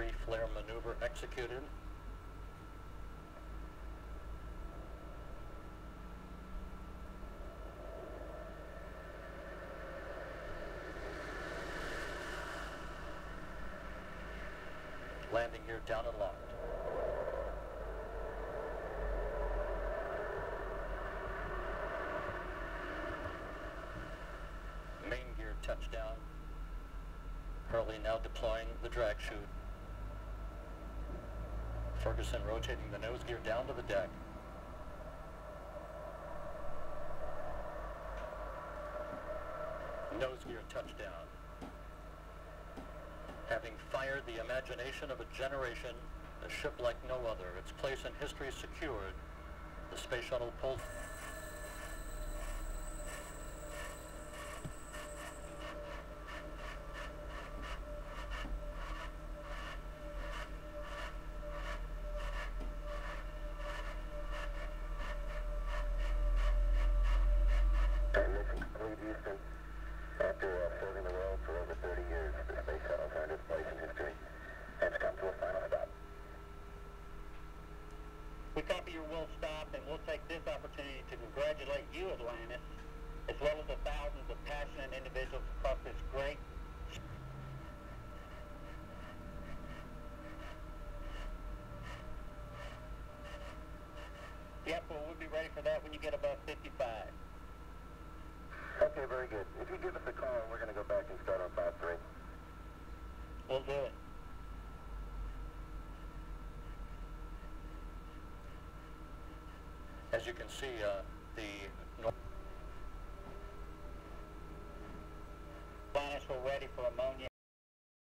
pre-flare maneuver executed. Landing gear down and locked. Main gear touchdown. Hurley now deploying the drag chute. Ferguson rotating the nose gear down to the deck. Nose gear touchdown. Having fired the imagination of a generation, a ship like no other, its place in history secured, the space shuttle pulled Houston. After uh, serving the world for over 30 years, the space shuttle's earned its place in history. And it's come to a final stop. We copy your will stop, and we'll take this opportunity to congratulate you, Atlantis, as well as the thousands of passionate individuals across this great Yep, well, we'll be ready for that when you get above 55. Very good. If you give us a call, we're going to go back and start on 5-3. We'll do it. As you can see, uh, the Atlantis, we're ready for ammonia